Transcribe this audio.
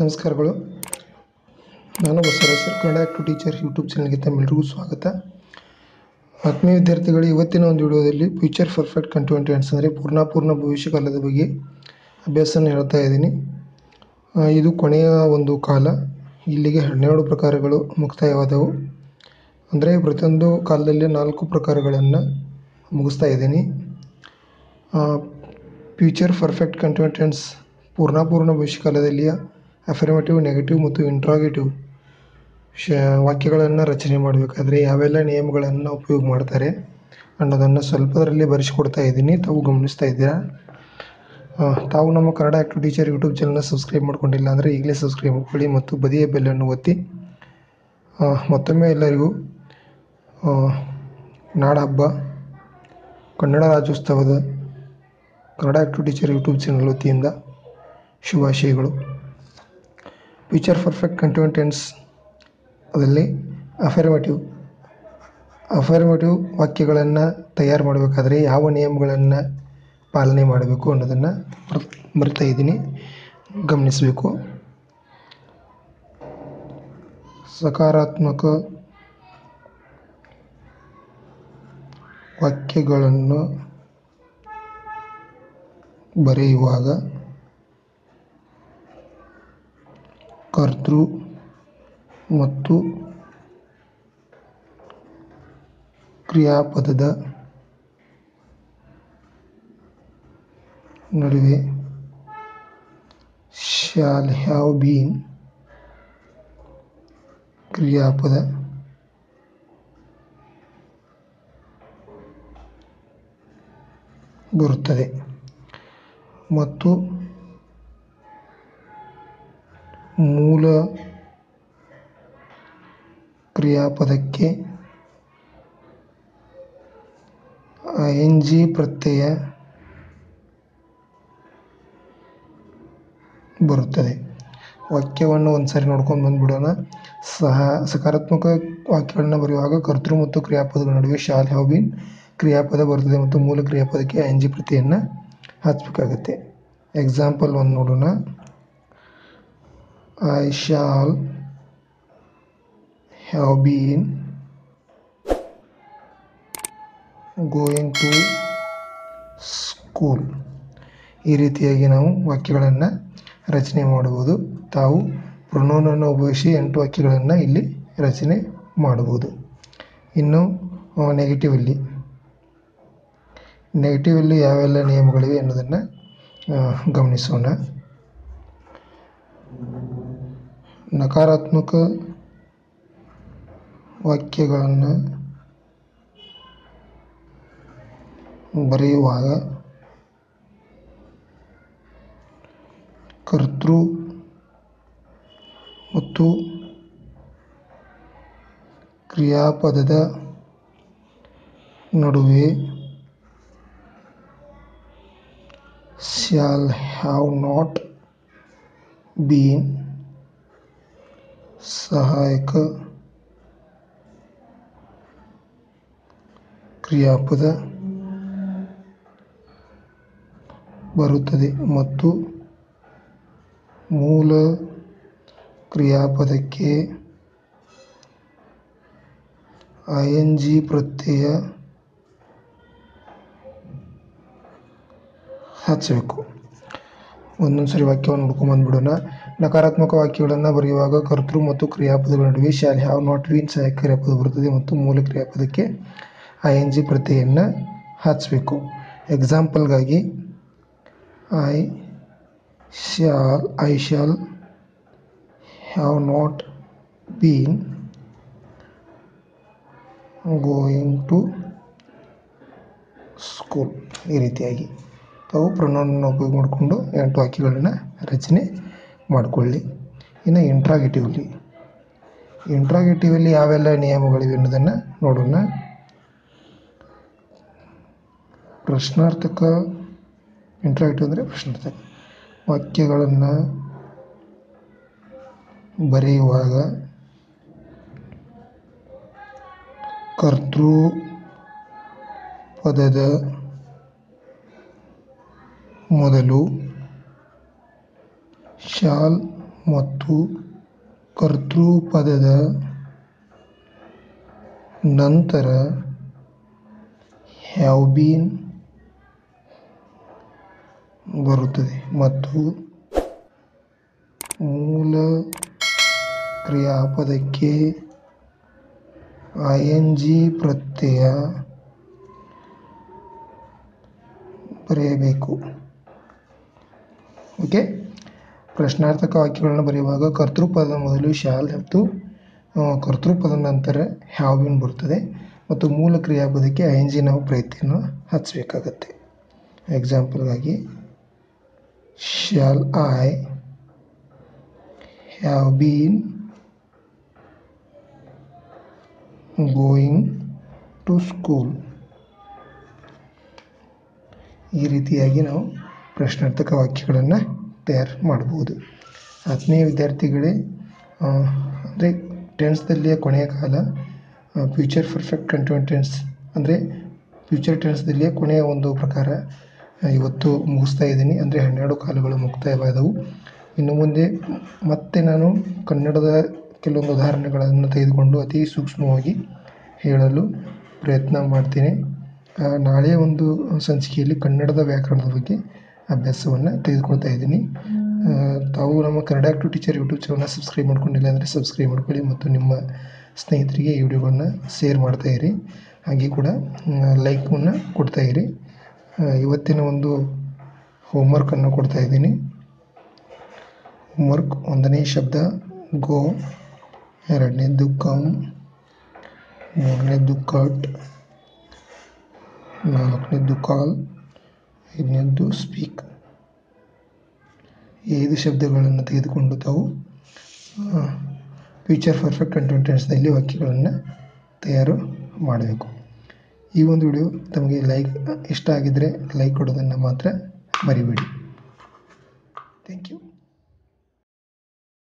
ನಮಸ್ಕಾರಗಳು. ನಾನು Basavaraj Kannada to teacher, YouTube ಚಾನಲ್ಗೆ ತಮ್ಮೆಲ್ಲರಿಗೂ ಸ್ವಾಗತ. ಆತ್ಮೀಯ ವಿದ್ಯಾರ್ಥಿಗಳು, ಇವತ್ತಿನ ಒಂದು ವಿಡಿಯೋದಲ್ಲಿ ಫ್ಯೂಚರ್ ಪರ್ಫೆಕ್ಟ್ ಕಂಟಿನ್ಯೂಟಿ ಟೆನ್ಸ್ ಅಂದರೆ ಪೂರ್ಣಪೂರ್ಣ ಪೂರ್ಣ ಭವಿಷ್ಯಕಾಲದ ಬಗ್ಗೆ ಅಭ್ಯಾಸನ ಹೇಳ್ತಾ ಇದ್ದೀನಿ. ಇದು ಕೊನೆಯ ಒಂದು ಕಾಲ. ಇಲ್ಲಿಗೆ ಹನ್ನೆರಡು ಪ್ರಕಾರಗಳು ಮುಕ್ತಾಯವಾದವು. ಅಂದರೆ ಪ್ರತಿಯೊಂದು ಕಾಲದಲ್ಲಿ ನಾಲ್ಕು ಪ್ರಕಾರಗಳನ್ನು ಮುಗಿಸ್ತಾ ಇದ್ದೀನಿ. ಫ್ಯೂಚರ್ ಪರ್ಫೆಕ್ಟ್ ಕಂಟೆಂಟೆನ್ಸ್ ಪೂರ್ಣಪೂರ್ಣ ಭವಿಷ್ಯ ಪೂರ್ಣ ಭವಿಷ್ಯಕಾಲದಲ್ಲಿಯ ಅಫರ್ಮೇಟಿವ್ ನೆಗೆಟಿವ್ ಮತ್ತು ಇಂಟ್ರಾಗೇಟಿವ್ ಶ, ವಾಕ್ಯಗಳನ್ನು ರಚನೆ ಮಾಡಬೇಕಾದ್ರೆ ಯಾವೆಲ್ಲ ನಿಯಮಗಳನ್ನು ಉಪಯೋಗ ಮಾಡ್ತಾರೆ ಅನ್ನೋದನ್ನು ಸ್ವಲ್ಪದರಲ್ಲಿ ಬರೆಸಿಕೊಡ್ತಾ ಇದ್ದೀನಿ. ತಾವು ಗಮನಿಸ್ತಾ ಇದ್ದೀರಾ? ತಾವು ನಮ್ಮ ಕನ್ನಡ ಆ್ಯಕ್ಟಿವ್ ಟೀಚರ್ ಯೂಟ್ಯೂಬ್ ಚಾನಲ್ನ ಸಬ್ಸ್ಕ್ರೈಬ್ ಮಾಡ್ಕೊಂಡಿಲ್ಲ ಅಂದರೆ ಈಗಲೇ ಸಬ್ಸ್ಕ್ರೈಬ್ ಮಾಡ್ಕೊಳ್ಳಿ ಮತ್ತು ಬದಿಯ ಬೆಲ್ಲನ್ನು ಒತ್ತಿ. ಮತ್ತೊಮ್ಮೆ ಎಲ್ಲರಿಗೂ ನಾಡ ನಾಡಹಬ್ಬ ಕನ್ನಡ ರಾಜ್ಯೋತ್ಸವದ Kannada active teacher YouTube channel ವತಿಯಿಂದ ಶುಭಾಶಯಗಳು. ಫ್ಯೂಚರ್ ಪರ್ಫೆಕ್ಟ್ ಕಂಟಿನ್ಯೂ ಟೆನ್ಸ್ ಅದರಲ್ಲಿ ಅಫರ್ಮೇಟಿವ್ ಅಫರ್ಮೇಟಿವ್ ವಾಕ್ಯಗಳನ್ನು ತಯಾರು ಮಾಡಬೇಕಾದ್ರೆ ಯಾವ ನಿಯಮಗಳನ್ನು ಪಾಲನೆ ಮಾಡಬೇಕು ಅನ್ನೋದನ್ನು ಮರಿತಾ ಇದ್ದೀನಿ. ಗಮನಿಸಬೇಕು. ಸಕಾರಾತ್ಮಕ ವಾಕ್ಯಗಳನ್ನು ಬರೆಯುವಾಗ ಕರ್ತೃ ಮತ್ತು ಕ್ರಿಯಾಪದದ ನಡುವೆ ಶಾಲ್ ಹ್ಯಾವ್ ಬೀನ್ ಕ್ರಿಯಾಪದ ಬರುತ್ತದೆ. ಮತ್ತು ಮೂಲ ಕ್ರಿಯಾಪದಕ್ಕೆ ಐ ಪ್ರತ್ಯಯ ಬರುತ್ತದೆ. ವಾಕ್ಯವನ್ನು ಒಂದು ನೋಡ್ಕೊಂಡು ಬಂದ್ಬಿಡೋಣ. ಸಹ, ಸಕಾರಾತ್ಮಕ ವಾಕ್ಯಗಳನ್ನ ಬರೆಯುವಾಗ ಕರ್ತೃ ಮತ್ತು ಕ್ರಿಯಾಪದಗಳ ನಡುವೆ ಶಾಲ್ ಹ್ಯಾವ್ ಕ್ರಿಯಾಪದ ಬರುತ್ತದೆ ಮತ್ತು ಮೂಲ ಕ್ರಿಯಾಪದಕ್ಕೆ ಐ ಎನ್ ಜಿ ಪ್ರತಿಯನ್ನು ಹಚ್ಚಬೇಕಾಗತ್ತೆ ಎಕ್ಸಾಂಪಲ್ ಒಂದು ನೋಡೋಣ. I shall have been going to school ಈ ರೀತಿಯಾಗಿ ನಾವು ವಾಕ್ಯಗಳನ್ನು ರಚನೆ ಮಾಡಬಹುದು. ತಾವು ಪ್ರೊನೋನನ್ನು ಉಪಯೋಗಿಸಿ ಎಂಟು ವಾಕ್ಯಗಳನ್ನು ಇಲ್ಲಿ ರಚನೆ ಮಾಡಬಹುದು. ಇನ್ನು ನೆಗೆಟಿವಲ್ಲಿ ನೆಗೆಟಿವಲ್ಲಿ ಯಾವೆಲ್ಲ ನಿಯಮಗಳಿವೆ ಅನ್ನೋದನ್ನು ಗಮನಿಸೋಣ. ನಕಾರಾತ್ಮಕ ವಾಕ್ಯಗಳನ್ನು ಬರೆಯುವಾಗ ಕರ್ತೃ ಮತ್ತು ಕ್ರಿಯಾಪದದ ನಡುವೆ ಶ್ಯಾಲ್ ಹ್ಯಾವ್ ನಾಟ್ been ಸಹಾಯಕ ಕ್ರಿಯಾಪದ ಬರುತ್ತದೆ ಮತ್ತು ಮೂಲ ಕ್ರಿಯಾಪದಕ್ಕೆ ಐ ಎನ್ ಜಿ ಪ್ರತ್ಯಯ ಹಚ್ಚಬೇಕು. ಒಂದೊಂದು ಸರಿ ವಾಕ್ಯವನ್ನು ನೋಡ್ಕೊಂಡು ಬಂದ್ಬಿಡೋಣ. ನಕಾರಾತ್ಮಕ ವಾಕ್ಯಗಳನ್ನು ಬರೆಯುವಾಗ ಕರ್ತೃ ಮತ್ತು ಕ್ರಿಯಾಪದಗಳ ನಡುವೆ ಶಾಲ್ ಹ್ಯಾವ್ ನಾಟ್ ಬೀನ್ ಸಹಾಯಕ ಕ್ರಿಯಾಪದ ಬರುತ್ತದೆ ಮತ್ತು ಮೂಲ ಕ್ರಿಯಾಪದಕ್ಕೆ ಐ ಎನ್ ಜಿ ಪ್ರತ್ಯಯನ್ನು ಹಚ್ಚಬೇಕು ಎಕ್ಸಾಂಪಲ್ಗಾಗಿ I shall I shall have not been going to school ಈ ರೀತಿಯಾಗಿ. ತಾವು ಪ್ರೊನೌನನ್ನು ಉಪಯೋಗ ಮಾಡಿಕೊಂಡು ಎಂಟು ವಾಕ್ಯಗಳನ್ನು ರಚನೆ ಮಾಡಿಕೊಳ್ಳಿ. ಇನ್ನು ಇಂಟ್ರಾಗೇಟಿವ್ಲಿ. ಇಂಟ್ರಾಗೇಟಿವಲ್ಲಿ ಯಾವೆಲ್ಲ ನಿಯಮಗಳಿವೆ ಅನ್ನೋದನ್ನು ನೋಡೋಣ. ಪ್ರಶ್ನಾರ್ಥಕ, ಇಂಟ್ರಾಗೇಟಿವ್ ಅಂದರೆ ಪ್ರಶ್ನಾರ್ಥಕ. ವಾಕ್ಯಗಳನ್ನು ಬರೆಯುವಾಗ ಕರ್ತೃ ಪದದ ಮೊದಲು ಶಾಲ್ ಮತ್ತು ಕರ್ತೃಪದದ ನಂತರ ಹ್ಯಾವ್ಬೀನ್ ಬರುತ್ತದೆ ಮತ್ತು ಮೂಲ ಕ್ರಿಯಾಪದಕ್ಕೆ ಐ ಎನ್ ಜಿ ಪ್ರತ್ಯಯ ಬರೆಯಬೇಕು. ಓಕೆ ಪ್ರಶ್ನಾರ್ಥಕ ವಾಕ್ಯಗಳನ್ನು ಬರೆಯುವಾಗ ಕರ್ತೃಪದ ಮೊದಲು ಶಾಲ್ ಮತ್ತು ಕರ್ತೃಪದ ನಂತರ ಹ್ಯಾವಿನ್ ಬಿನ್ ಬರುತ್ತದೆ ಮತ್ತು ಮೂಲ ಕ್ರಿಯಾಪದಕ್ಕೆ ಐ ಎನ್ ಜಿ ನಾವು ಪ್ರಯತ್ನ ಹಚ್ಚಬೇಕಾಗತ್ತೆ ಎಕ್ಸಾಂಪಲ್ಗಾಗಿ shall I have been going to school ಈ ರೀತಿಯಾಗಿ ನಾವು ಪ್ರಶ್ನಾರ್ಥಕ ವಾಕ್ಯಗಳನ್ನು ತಯಾರು ಮಾಡ್ಬೋದು. ಹತ್ತನೇ ವಿದ್ಯಾರ್ಥಿಗಳೇ ಅಂದರೆ ಟೆನ್ಸ್ದಲ್ಲಿಯ ಕೊನೆಯ ಕಾಲ ಫ್ಯೂಚರ್ ಪರ್ಫೆಕ್ಟ್ ಕಂಟಿನ್ಯೂ ಟೆನ್ಸ್ ಅಂದರೆ ಫ್ಯೂಚರ್ ಟೆನ್ಸ್ದಲ್ಲಿಯ ಕೊನೆಯ ಒಂದು ಪ್ರಕಾರ ಇವತ್ತು ಮುಗಿಸ್ತಾ ಇದ್ದೀನಿ. ಅಂದರೆ ಹನ್ನೆರಡು ಕಾಲಗಳು ಮುಕ್ತಾಯವಾದವು ಇನ್ನು ಮುಂದೆ ಮತ್ತೆ ನಾನು ಕನ್ನಡದ ಕೆಲವೊಂದು ಉದಾಹರಣೆಗಳನ್ನು ತೆಗೆದುಕೊಂಡು ಅತಿ ಸೂಕ್ಷ್ಮವಾಗಿ ಹೇಳಲು ಪ್ರಯತ್ನ ಮಾಡ್ತೀನಿ. ನಾಳೆ ಒಂದು ಸಂಚಿಕೆಯಲ್ಲಿ ಕನ್ನಡದ ವ್ಯಾಕರಣದ ಬಗ್ಗೆ ಅಭ್ಯಾಸವನ್ನು ತೆಗೆದುಕೊಳ್ತಾ ಇದ್ದೀನಿ. ತಾವು ನಮ್ಮ ಕನ್ನಡ ಟು ಟೀಚರ್ ಯೂಟ್ಯೂಬ್ ಚಾನಲ್ನ ಸಬ್ಸ್ಕ್ರೈಬ್ ಮಾಡ್ಕೊಂಡಿಲ್ಲ ಅಂದರೆ ಸಬ್ಸ್ಕ್ರೈಬ್ ಮಾಡ್ಕೊಳ್ಳಿ ಮತ್ತು ನಿಮ್ಮ ಸ್ನೇಹಿತರಿಗೆ ಈ ವಿಡಿಯೋಗಳನ್ನ ಶೇರ್ ಮಾಡ್ತಾ ಇರಿ. ಹಾಗೆ ಕೂಡ ಲೈಕನ್ನು ಕೊಡ್ತಾ ಇರಿ. ಇವತ್ತಿನ ಒಂದು ಹೋಮ್ವರ್ಕನ್ನು ಕೊಡ್ತಾ ಇದ್ದೀನಿ. ಹೋಮ್ವರ್ಕ್ ಒಂದನೇ ಶಬ್ದ ಗೋ ಎರಡನೇದು ಕಮ್ ಮೂರನೇದು ಕಟ್ ನಾಲ್ಕನೇದು ಕಾಲ್ ಐದನೇದು ಸ್ಪೀಕ್ ಈ ಶಬ್ದಗಳನ್ನು ತೆಗೆದುಕೊಂಡು ತಾವು ಫ್ಯೂಚರ್ ಪರ್ಫೆಕ್ಟ್ ಕಂಟೆಂಟೆನ್ಸ್ನಲ್ಲಿ ವಾಕ್ಯಗಳನ್ನು ತಯಾರು ಮಾಡಬೇಕು. ಈ ಒಂದು ವಿಡಿಯೋ ತಮಗೆ ಲೈಕ್ ಇಷ್ಟ ಆಗಿದ್ದರೆ ಲೈಕ್ ಕೊಡೋದನ್ನು ಮಾತ್ರ ಮರಿಬೇಡಿ. Thank you